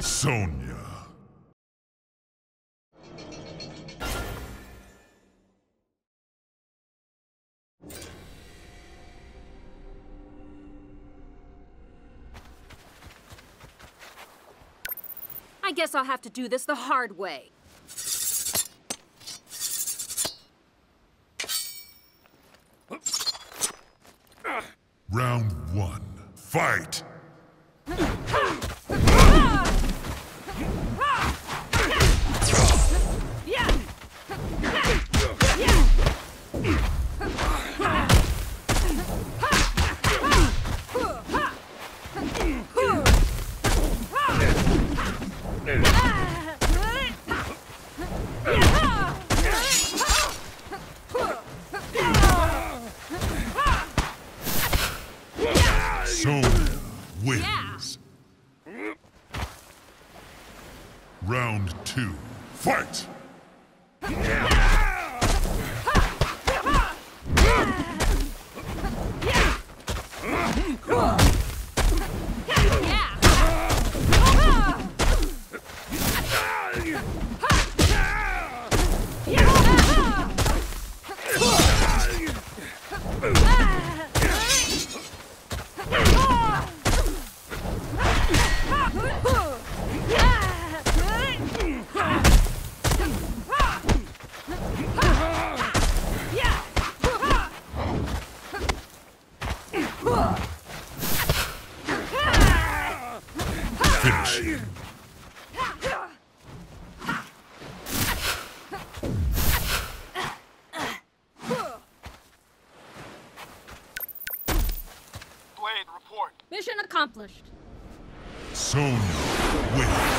Sonya. I guess I'll have to do this the hard way. Round one. Fight! Sonya wins. Round two. Fight! Finish him. Blade, report. Mission accomplished. Sonya wins.